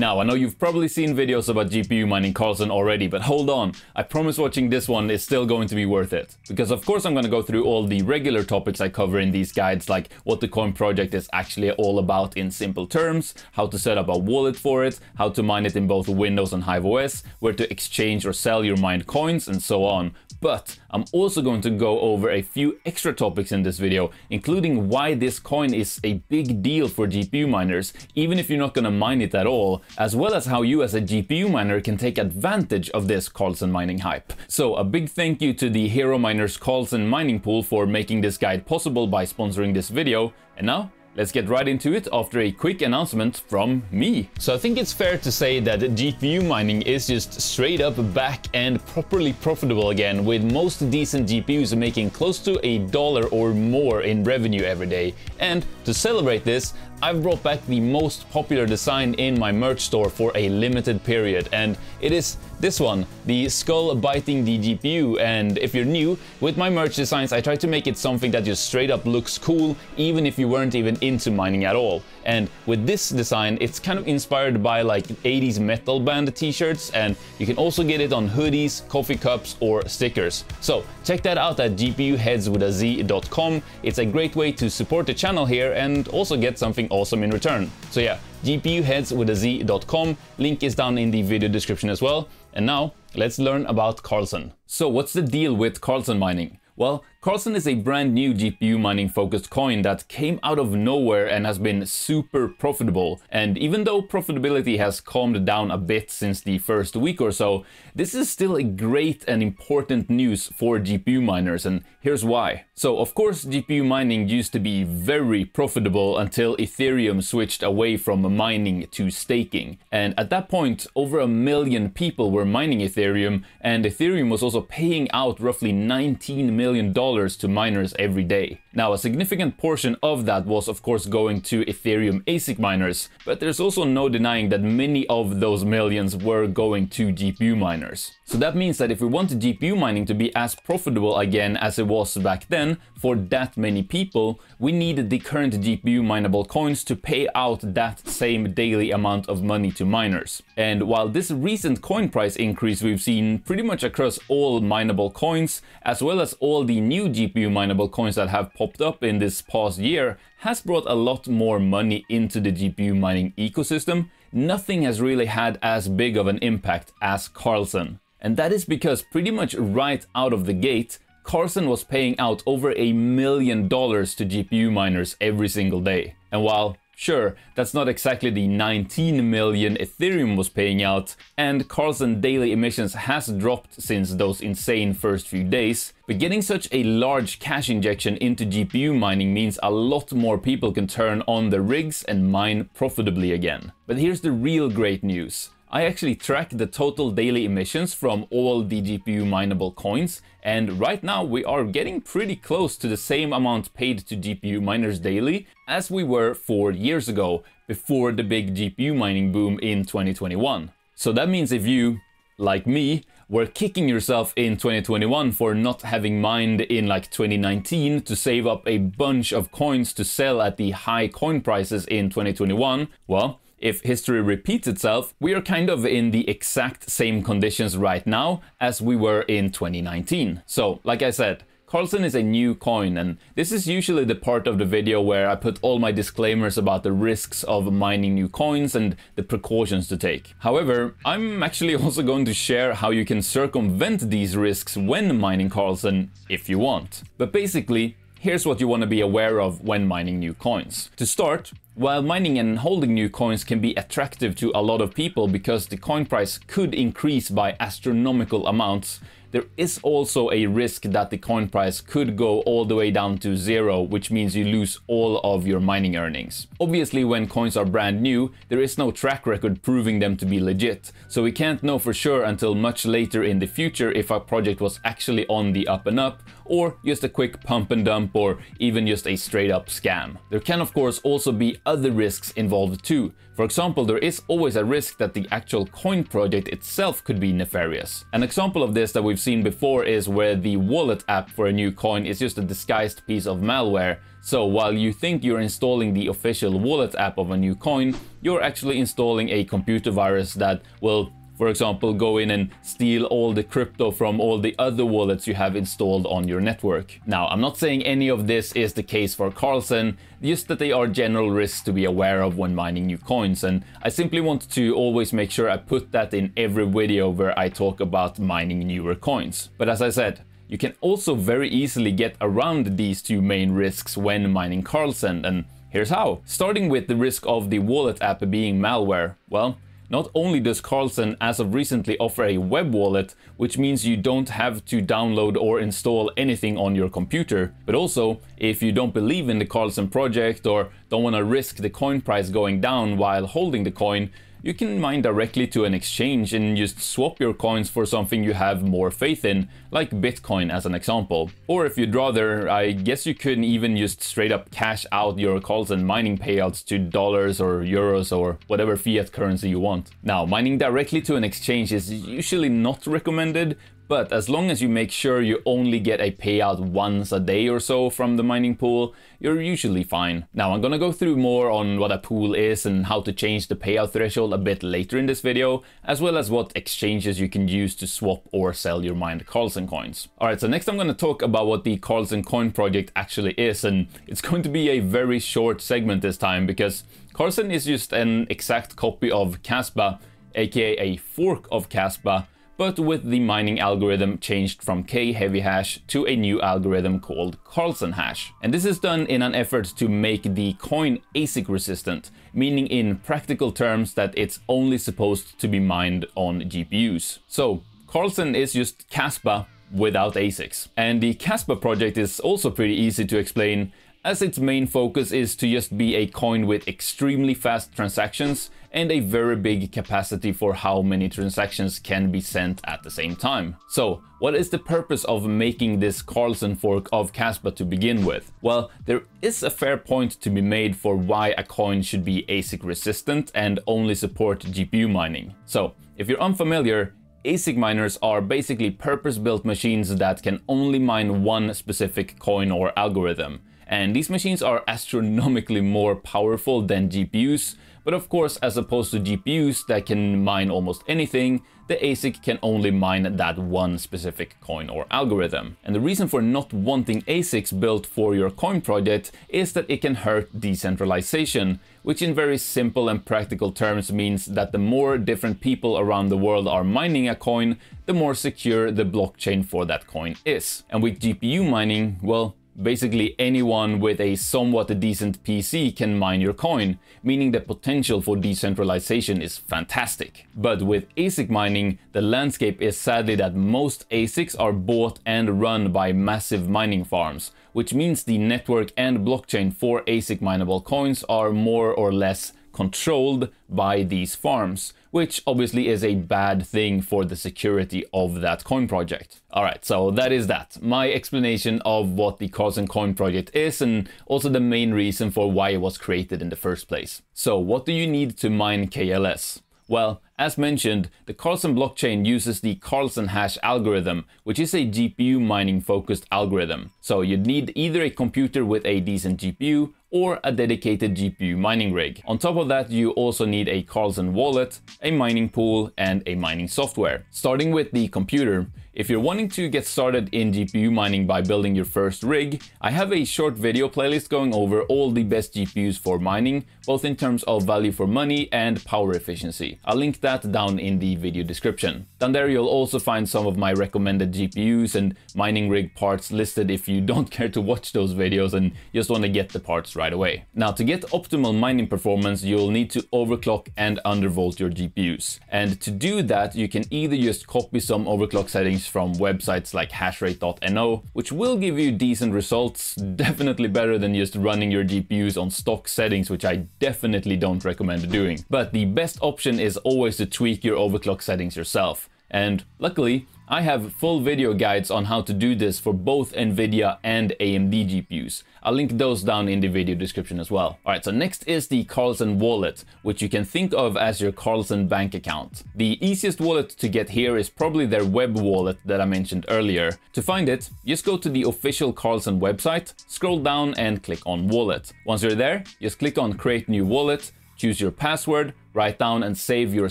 Now, I know you've probably seen videos about GPU mining Karlsen already, but hold on. I promise watching this one is still going to be worth it. Because of course I'm going to go through all the regular topics I cover in these guides, like what the coin project is actually all about in simple terms, how to set up a wallet for it, how to mine it in both Windows and Hive OS, where to exchange or sell your mined coins, and so on. But I'm also going to go over a few extra topics in this video, including why this coin is a big deal for GPU miners, even if you're not going to mine it at all, as well as how you as a GPU miner can take advantage of this Karlsen mining hype. So a big thank you to the Hero Miners Karlsen mining pool for making this guide possible by sponsoring this video. And now Let's get right into it after a quick announcement from me. So I think it's fair to say that GPU mining is just straight up back and properly profitable again, with most decent GPUs making close to a dollar or more in revenue every day. And to celebrate this, I've brought back the most popular design in my merch store for a limited period, and it is this one, the skull biting the GPU. And if you're new, with my merch designs, I try to make it something that just straight up looks cool, even if you weren't even into mining at all. And with this design, it's kind of inspired by like 80s metal band t-shirts, and you can also get it on hoodies, coffee cups, or stickers. So check that out at gpuheadswithaz.com. It's a great way to support the channel here and also get something awesome in return. So yeah, gpuheadswithaz.com. Link is down in the video description as well. And now, let's learn about Karlsen. So what's the deal with Karlsen mining? Well, Karlsen is a brand new GPU mining focused coin that came out of nowhere and has been super profitable. And even though profitability has calmed down a bit since the first week or so, this is still a great and important news for GPU miners and here's why. So of course GPU mining used to be very profitable until Ethereum switched away from mining to staking. And at that point over a million people were mining Ethereum and Ethereum was also paying out roughly 19 million dollars to miners every day. Now, a significant portion of that was of course going to Ethereum ASIC miners, but there's also no denying that many of those millions were going to GPU miners. So that means that if we want GPU mining to be as profitable again as it was back then for that many people, we need the current GPU mineable coins to pay out that same daily amount of money to miners. And while this recent coin price increase we've seen pretty much across all mineable coins, as well as all the new GPU mineable coins that have popped up in this past year has brought a lot more money into the GPU mining ecosystem, nothing has really had as big of an impact as Karlsen. And that is because pretty much right out of the gate, Karlsen was paying out over a million dollars to GPU miners every single day. And while Sure, that's not exactly the 19 million Ethereum was paying out, and Karlsen daily emissions has dropped since those insane first few days, but getting such a large cash injection into GPU mining means a lot more people can turn on the rigs and mine profitably again. But here's the real great news. I actually track the total daily emissions from all the GPU mineable coins, and right now we are getting pretty close to the same amount paid to GPU miners daily as we were four years ago, before the big GPU mining boom in 2021. So that means if you, like me, were kicking yourself in 2021 for not having mined in like 2019 to save up a bunch of coins to sell at the high coin prices in 2021, well, if history repeats itself, we are kind of in the exact same conditions right now as we were in 2019. So, like I said, Karlsen is a new coin, and this is usually the part of the video where I put all my disclaimers about the risks of mining new coins and the precautions to take. However, I'm actually also going to share how you can circumvent these risks when mining Karlsen if you want. But basically, here's what you want to be aware of when mining new coins. To start, while mining and holding new coins can be attractive to a lot of people because the coin price could increase by astronomical amounts, there is also a risk that the coin price could go all the way down to zero, which means you lose all of your mining earnings. Obviously, when coins are brand new, there is no track record proving them to be legit, so we can't know for sure until much later in the future if a project was actually on the up and up, or just a quick pump and dump, or even just a straight up scam. There can of course also be other risks involved too. For example, there is always a risk that the actual coin project itself could be nefarious. An example of this that we've seen before is where the wallet app for a new coin is just a disguised piece of malware. So while you think you're installing the official wallet app of a new coin, you're actually installing a computer virus that will for example, go in and steal all the crypto from all the other wallets you have installed on your network. Now, I'm not saying any of this is the case for Karlsen, just that they are general risks to be aware of when mining new coins, and I simply want to always make sure I put that in every video where I talk about mining newer coins. But as I said, you can also very easily get around these two main risks when mining Karlsen, and here's how. Starting with the risk of the wallet app being malware, well, not only does Karlsen as of recently offer a web wallet, which means you don't have to download or install anything on your computer, but also if you don't believe in the Karlsen project or don't want to risk the coin price going down while holding the coin, you can mine directly to an exchange and just swap your coins for something you have more faith in, like Bitcoin as an example. Or if you'd rather, I guess you could even just straight up cash out your Karlsen mining payouts to dollars or euros or whatever fiat currency you want. Now, mining directly to an exchange is usually not recommended, but as long as you make sure you only get a payout once a day or so from the mining pool, you're usually fine. Now I'm gonna go through more on what a pool is and how to change the payout threshold a bit later in this video, as well as what exchanges you can use to swap or sell your mined Karlsen coins. Alright, so next I'm gonna talk about what the Karlsen coin project actually is, and it's going to be a very short segment this time because Karlsen is just an exact copy of Kaspa, aka a fork of Kaspa, but with the mining algorithm changed from K heavy hash to a new algorithm called Karlsen hash. And this is done in an effort to make the coin ASIC resistant, meaning in practical terms that it's only supposed to be mined on GPUs. So Karlsen is just Kaspa without ASICs. And the Kaspa project is also pretty easy to explain as its main focus is to just be a coin with extremely fast transactions and a very big capacity for how many transactions can be sent at the same time. So, what is the purpose of making this Karlsen fork of Kaspa to begin with? Well, there is a fair point to be made for why a coin should be ASIC resistant and only support GPU mining. So, if you're unfamiliar, ASIC miners are basically purpose-built machines that can only mine one specific coin or algorithm. And these machines are astronomically more powerful than GPUs, but of course, as opposed to GPUs that can mine almost anything, the ASIC can only mine that one specific coin or algorithm. And the reason for not wanting ASICs built for your coin project is that it can hurt decentralization, which in very simple and practical terms means that the more different people around the world are mining a coin, the more secure the blockchain for that coin is. And with GPU mining, well, Basically anyone with a somewhat decent PC can mine your coin, meaning the potential for decentralization is fantastic. But with ASIC mining, the landscape is sadly that most ASICs are bought and run by massive mining farms, which means the network and blockchain for ASIC mineable coins are more or less controlled by these farms, which obviously is a bad thing for the security of that coin project. Alright, so that is that. My explanation of what the Karlsen Coin project is and also the main reason for why it was created in the first place. So what do you need to mine KLS? Well, as mentioned, the Karlsen blockchain uses the Karlsen hash algorithm, which is a GPU mining focused algorithm. So you'd need either a computer with a decent GPU or a dedicated GPU mining rig. On top of that, you also need a Karlsen wallet, a mining pool, and a mining software. Starting with the computer, if you're wanting to get started in GPU mining by building your first rig, I have a short video playlist going over all the best GPUs for mining, both in terms of value for money and power efficiency. I'll link that down in the video description. Down there you'll also find some of my recommended GPUs and mining rig parts listed if you don't care to watch those videos and just want to get the parts right away. Now to get optimal mining performance you'll need to overclock and undervolt your GPUs. And to do that you can either just copy some overclock settings from websites like hashrate.no, which will give you decent results, definitely better than just running your GPUs on stock settings, which I definitely don't recommend doing. But the best option is always to tweak your overclock settings yourself. And luckily, I have full video guides on how to do this for both Nvidia and AMD GPUs. I'll link those down in the video description as well. Alright, so next is the Karlsen wallet, which you can think of as your Karlsen bank account. The easiest wallet to get here is probably their web wallet that I mentioned earlier. To find it, just go to the official Karlsen website, scroll down and click on wallet. Once you're there, just click on create new wallet, choose your password, write down and save your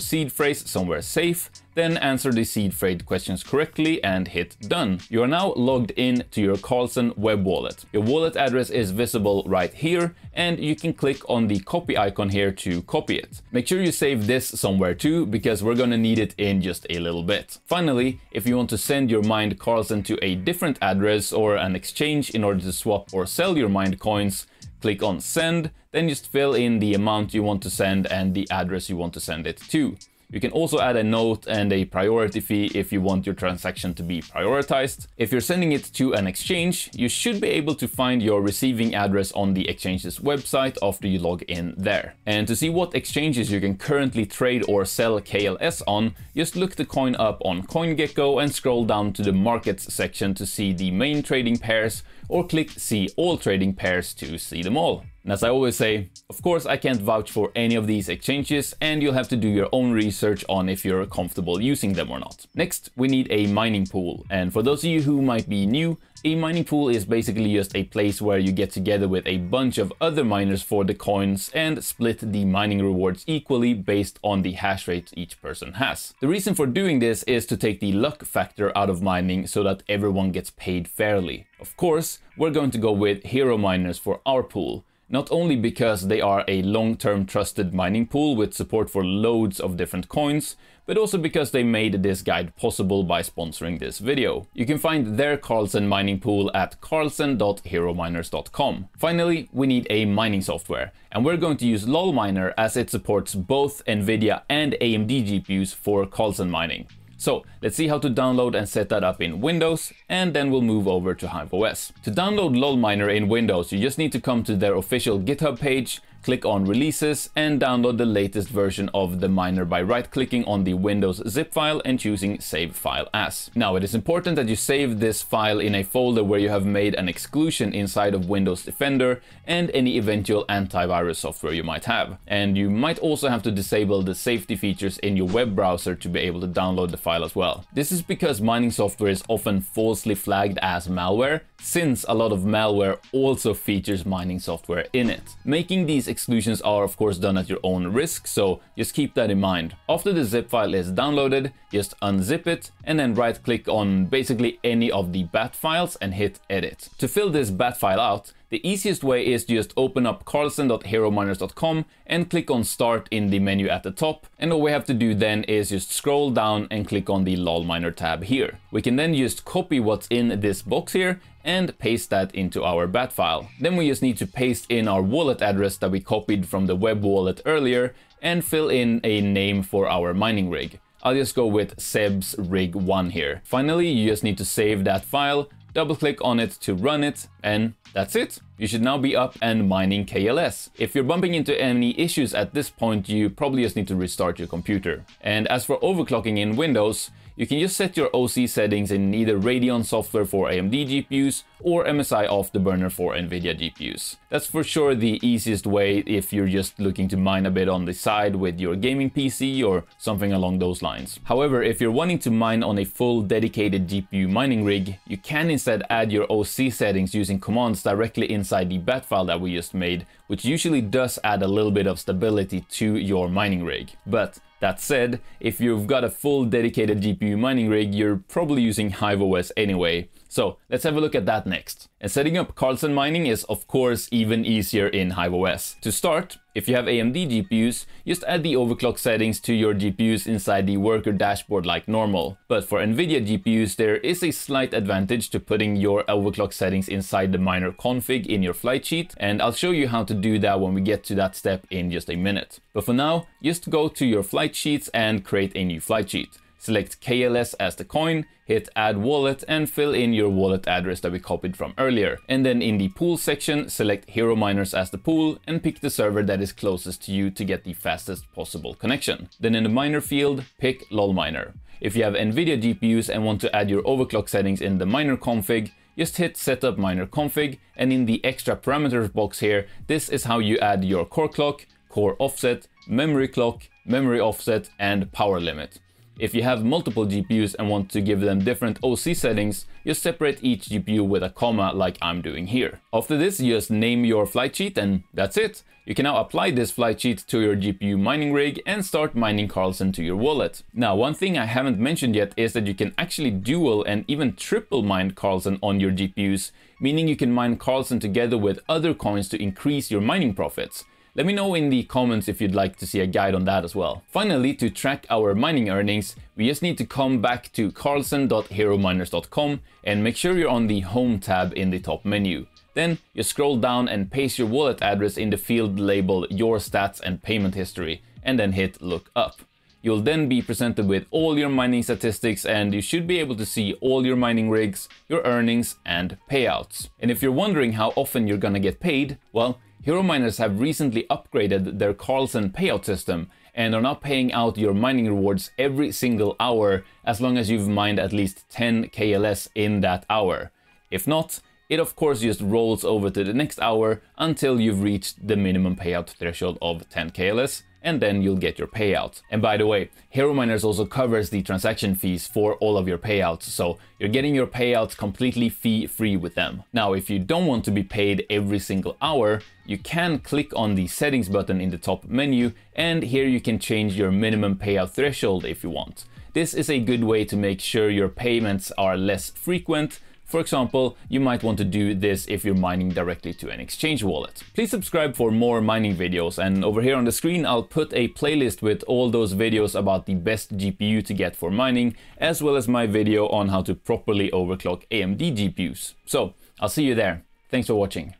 seed phrase somewhere safe, then answer the seed phrase questions correctly and hit done. You are now logged in to your Karlsen web wallet. Your wallet address is visible right here and you can click on the copy icon here to copy it. Make sure you save this somewhere too because we're gonna need it in just a little bit. Finally, if you want to send your Mined Karlsen to a different address or an exchange in order to swap or sell your Mined coins, click on send, then just fill in the amount you want to send and the address you want to send it to. You can also add a note and a priority fee if you want your transaction to be prioritized. If you're sending it to an exchange, you should be able to find your receiving address on the exchange's website after you log in there. And to see what exchanges you can currently trade or sell KLS on, just look the coin up on CoinGecko and scroll down to the markets section to see the main trading pairs or click see all trading pairs to see them all. And as I always say, of course I can't vouch for any of these exchanges and you'll have to do your own research on if you're comfortable using them or not. Next, we need a mining pool. And for those of you who might be new, a mining pool is basically just a place where you get together with a bunch of other miners for the coins and split the mining rewards equally based on the hash rate each person has. The reason for doing this is to take the luck factor out of mining so that everyone gets paid fairly. Of course, we're going to go with hero miners for our pool, not only because they are a long-term trusted mining pool with support for loads of different coins, but also because they made this guide possible by sponsoring this video. You can find their Karlsen mining pool at karlsen.herominers.com. Finally, we need a mining software, and we're going to use lolminer as it supports both NVIDIA and AMD GPUs for Karlsen mining. So let's see how to download and set that up in Windows, and then we'll move over to HiveOS. To download LolMiner in Windows, you just need to come to their official GitHub page, click on releases and download the latest version of the miner by right clicking on the Windows zip file and choosing save file as. Now it is important that you save this file in a folder where you have made an exclusion inside of Windows Defender and any eventual antivirus software you might have. And you might also have to disable the safety features in your web browser to be able to download the file as well. This is because mining software is often falsely flagged as malware since a lot of malware also features mining software in it. Making these exclusions are of course done at your own risk, so just keep that in mind. After the zip file is downloaded, just unzip it and then right click on basically any of the bat files and hit edit. To fill this bat file out, the easiest way is to just open up karlsen.herominers.com and click on start in the menu at the top. And all we have to do then is just scroll down and click on the lolminer tab here. We can then just copy what's in this box here and paste that into our bat file. Then we just need to paste in our wallet address that we copied from the web wallet earlier and fill in a name for our mining rig. I'll just go with Seb's rig 1 here. Finally, you just need to save that file, double click on it to run it, and that's it. You should now be up and mining KLS. If you're bumping into any issues at this point, you probably just need to restart your computer. And as for overclocking in Windows, you can just set your OC settings in either Radeon software for AMD GPUs or MSI Afterburner for NVIDIA GPUs. That's for sure the easiest way if you're just looking to mine a bit on the side with your gaming PC or something along those lines. However, if you're wanting to mine on a full dedicated GPU mining rig, you can instead add your OC settings using commands directly inside the bat file that we just made, which usually does add a little bit of stability to your mining rig. But that said, if you've got a full dedicated GPU mining rig, you're probably using HiveOS anyway. So let's have a look at that next. And setting up Karlsen mining is of course even easier in HiveOS. To start, if you have AMD GPUs, just add the overclock settings to your GPUs inside the worker dashboard like normal. But for NVIDIA GPUs, there is a slight advantage to putting your overclock settings inside the miner config in your flight sheet, and I'll show you how to do that when we get to that step in just a minute. But for now, just go to your flight sheets and create a new flight sheet. Select KLS as the coin, hit add wallet and fill in your wallet address that we copied from earlier. And then in the pool section, select Hero Miners as the pool and pick the server that is closest to you to get the fastest possible connection. Then in the miner field, pick LOL Miner. If you have NVIDIA GPUs and want to add your overclock settings in the miner config, just hit setup miner config and in the extra parameters box here, this is how you add your core clock, core offset, memory clock, memory offset and power limit. If you have multiple GPUs and want to give them different OC settings, you separate each GPU with a comma like I'm doing here. After this, you just name your flight sheet and that's it. You can now apply this flight sheet to your GPU mining rig and start mining Karlsen to your wallet. Now, one thing I haven't mentioned yet is that you can actually dual and even triple mine Karlsen on your GPUs, meaning you can mine Karlsen together with other coins to increase your mining profits. Let me know in the comments if you'd like to see a guide on that as well. Finally, to track our mining earnings, we just need to come back to karlsen.herominers.com and make sure you're on the home tab in the top menu. Then you scroll down and paste your wallet address in the field labeled your stats and payment history and then hit look up. You'll then be presented with all your mining statistics and you should be able to see all your mining rigs, your earnings and payouts. And if you're wondering how often you're gonna get paid, well, Hero miners have recently upgraded their Karlsen payout system and are now paying out your mining rewards every single hour as long as you've mined at least 10 KLS in that hour. If not, it of course just rolls over to the next hour until you've reached the minimum payout threshold of 10 KLS and then you'll get your payout. And by the way, Hero Miners also covers the transaction fees for all of your payouts, so you're getting your payouts completely fee-free with them. Now, if you don't want to be paid every single hour, you can click on the settings button in the top menu, and here you can change your minimum payout threshold if you want. This is a good way to make sure your payments are less frequent for example, you might want to do this if you're mining directly to an exchange wallet. Please subscribe for more mining videos and over here on the screen I'll put a playlist with all those videos about the best GPU to get for mining as well as my video on how to properly overclock AMD GPUs. So I'll see you there. Thanks for watching.